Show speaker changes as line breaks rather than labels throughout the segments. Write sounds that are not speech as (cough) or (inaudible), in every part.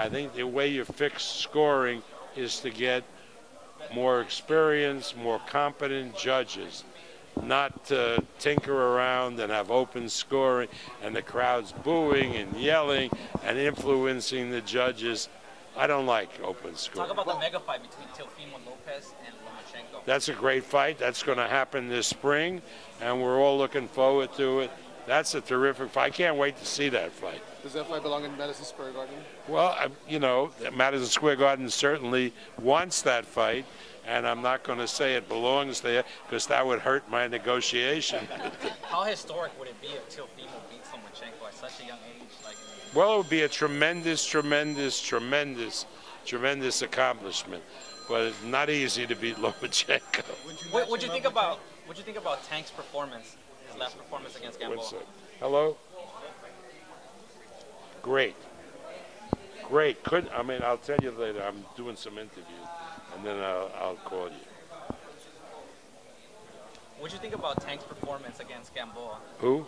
I think the way you fix scoring is to get more experienced, more competent judges, not to tinker around and have open scoring and the crowd's booing and yelling and influencing the judges. I don't like open scoring.
Talk about the mega fight between Teofimo Lopez and Lomachenko.
That's a great fight. That's going to happen this spring, and we're all looking forward to it. That's a terrific fight. I can't wait to see that fight.
Does that fight belong in Madison Square Garden?
Well, I, you know, Madison Square Garden certainly wants that fight, and I'm not going to say it belongs there because that would hurt my negotiation. (laughs)
How historic would it be if Teofimo beats Lomachenko at such a young age? Like,
well, it would be a tremendous, tremendous, tremendous, tremendous accomplishment, but it's not easy to beat Lomachenko.
what would you think about? What you think about Tank's performance, his last performance against Gamboa?
Hello. Great. Great. Could I mean? I'll tell you later. I'm doing some interviews, and then I'll, I'll call you.
What do you think about Tank's performance against Gamboa?
Who?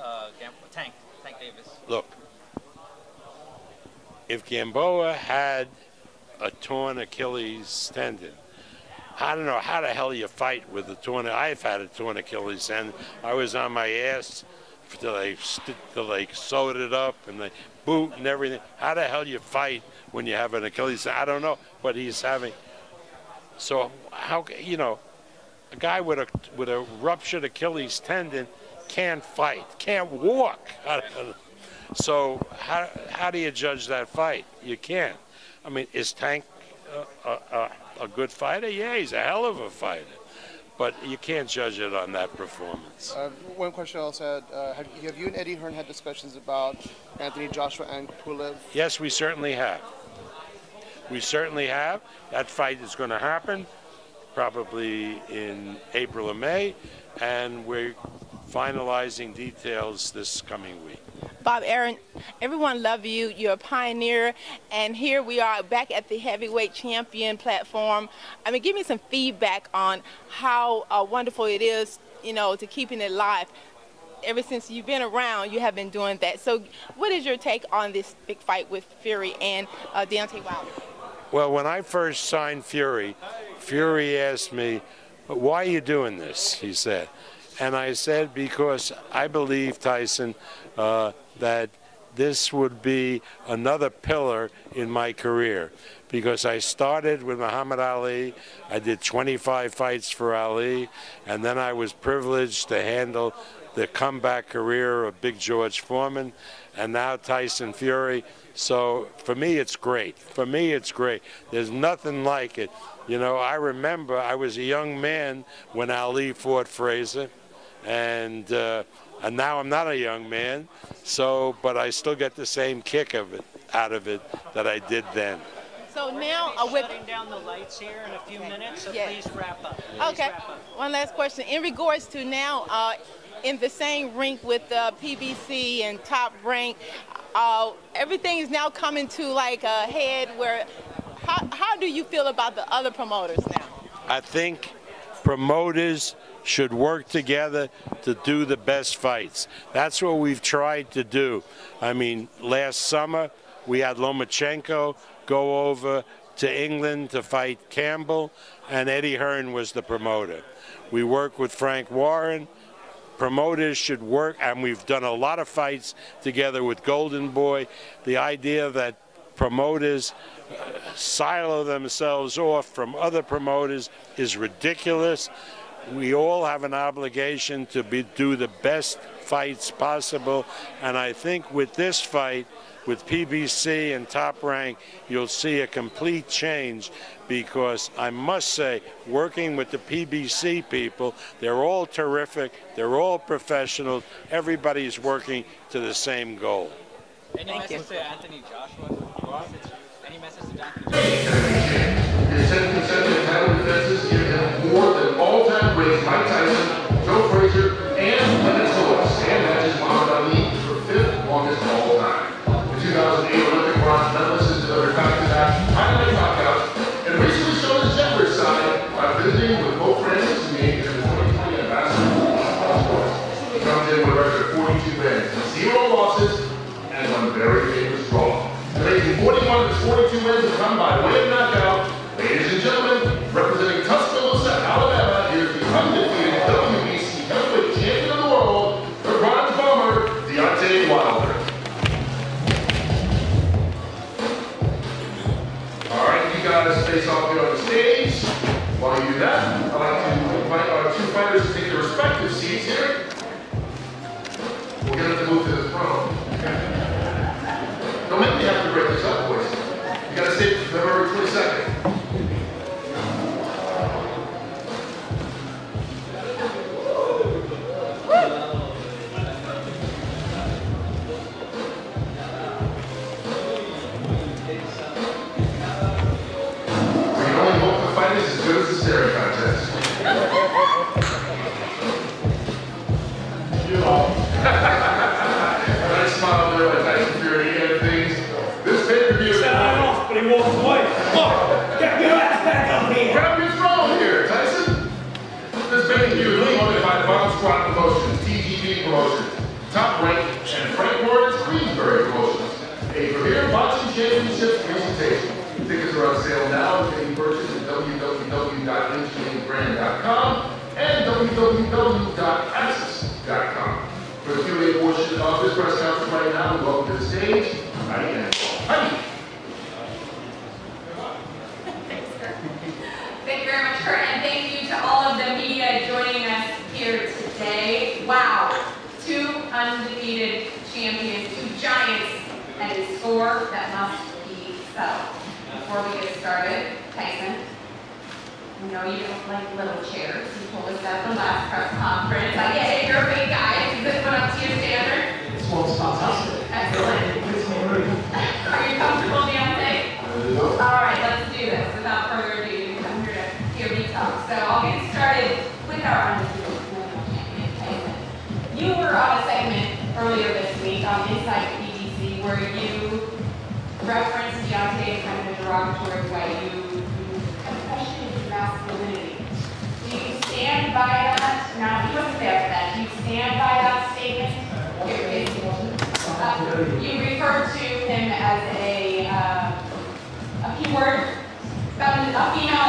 Uh, Gam- Tank, Tank Davis.
Look. If Gamboa had a torn Achilles tendon, I don't know how the hell you fight with a torn. I've had a torn Achilles and I was on my ass till they till they sewed it up and they boot and everything. How the hell you fight when you have an Achilles? I don't know, but he's having. So how you know, a guy with a with a ruptured Achilles tendon can't fight, can't walk. (laughs) So how how do you judge that fight? You can't. I mean, is Tank a, a, a good fighter? Yeah, he's a hell of a fighter, but you can't judge it on that performance.
Uh, one question I also had: uh, have, have you and Eddie Hearn had discussions about Anthony Joshua and Pulev?
Yes, we certainly have. We certainly have. That fight is going to happen probably in April or May, and we're finalizing details this coming week.
Bob Arum, everyone love you. You're a pioneer, and here we are back at the heavyweight champion platform. I mean, give me some feedback on how uh, wonderful it is, you know, to keeping it live. Ever since you've been around, you have been doing that. So, what is your take on this big fight with Fury and uh, Deontay Wilder?
Well, when I first signed Fury, Fury asked me, "Why are you doing this?" He said, and I said, "Because I believe Tyson uh, that this would be another pillar in my career." Because I started with Muhammad Ali, I did 25 fights for Ali, and then I was privileged to handle the comeback career of Big George Foreman, and now Tyson Fury. So for me, it's great. For me, it's great. There's nothing like it. You know, I remember I was a young man when Ali fought Frazier, and uh, and now I'm not a young man. So, but I still get the same kick of it out of it that I did then.
So now uh, with
shutting down the lights here in a few minutes, so
Yes.
please wrap up. Please
Okay.
wrap up.
One last question. In regards to now, uh, in the same rink with uh, PBC and Top Rank, uh, everything is now coming to like a head where. How, how do you feel about the other promoters now?
I think promoters should work together to do the best fights. That's what we've tried to do. I mean, last summer we had Lomachenko go over to England to fight Campbell, and Eddie Hearn was the promoter. We work with Frank Warren. Promoters should work, and we've done a lot of fights together with Golden Boy. The idea that promoters uh, silo themselves off from other promoters is ridiculous. We all have an obligation to be, do the best fights possible, and I think with this fight, with PBC and Top Rank, you'll see a complete change because I must say, working with the PBC people, they're all terrific, they're all professionals, everybody's working to the same goal.
Any
Thank you.
message to Anthony Joshua? Any message to Anthony Joshua?
His 10 consecutive title defenses give him more than all-time greats Mike Tyson, Joe Frazier, and Lennox Lewis, and matches Muhammad Ali for fifth longest Bomb Squad Promotions, TGB Promotions, Top Rank, and Frank Warren's Queensberry Promotions. A premier boxing championship presentation. Tickets are on sale now and can be purchased at www.mgmgrand.com and www.axs.com. For the Q&A portion of this press conference right now, we welcome to the stage, Heidi.
Thank you very much, Kurt, and thank you to all of the media joining us here today. Wow, two undefeated champions, two giants, that must be settled. Before we get started, Tyson, I know you don't like little chairs. You told us that the last press conference. I get it, you're a big guy. Is this one up to your standard?
This one's fantastic.
Excellent.
Fits me really.
Are you comfortable, Deontay? All right, let's do this. Without further ado, you come here to hear me talk. So I'll get started with our undefeated. You were on a segment earlier this week on Inside PBC where you referenced Deontay in kind of a derogatory way. You, you questioned his masculinity. Do you stand by that? Now, he wasn't there for that. Do you stand by that statement? Here it is. Uh, You referred to him as a, uh, a keyword, fem- a female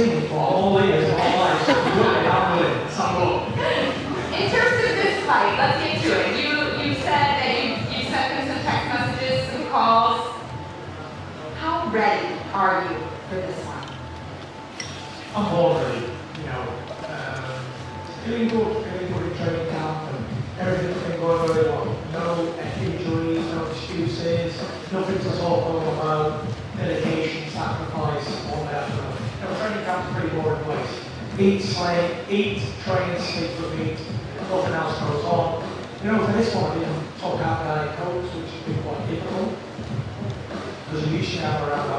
it
before. All leaders, all lives. Look at how good. Let's have a look.
In terms of this fight, let's get to it. You you said that you, you sent him some text messages, some calls. How ready are you for this one?
I'm already, you know, um, feeling good, feeling good in training camp and everything's been going very well. No injuries, no excuses, nothing to talk about, Eat, slay, eat, train, sleep, repeat, nothing else goes on. You know, for this one, I didn't talk out I coach, which has been quite difficult. Because we usually have around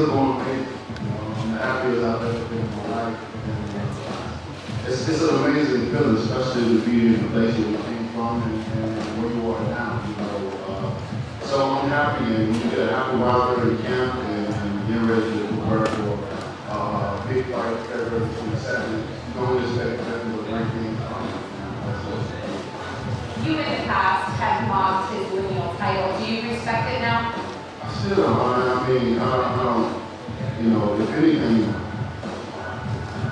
Things
are going. You I'm the happiest I've ever been in my life. And, it's, it's an amazing feeling, especially to be in the place where you came from and, and where you are now. You know, uh, so I'm happy, and we get a happy Wilder in camp, and, and getting ready to prepare for uh, a big fight February 27th. Don't expect nothing but great things coming. And
You in the past have mocked his lineal title. Do you respect it now?
I still don't, I mean, I don't, I don't, you know, if anything,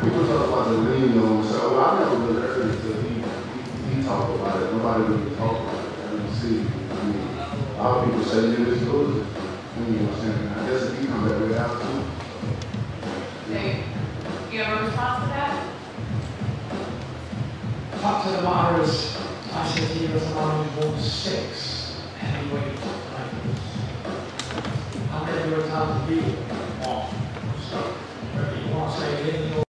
people talk about the lineal, so well, I never really heard it until he, he, he talked about it. Nobody really talked about it. I didn't see, I mean, a lot of people say you just go to it. You know what I'm saying? I guess if he comes back, we have to.
Do you have a response to that?
The fact of the matter is, I said to you as a man who won six heavyweight titles. How many were time to be? One. So, whether you want lineal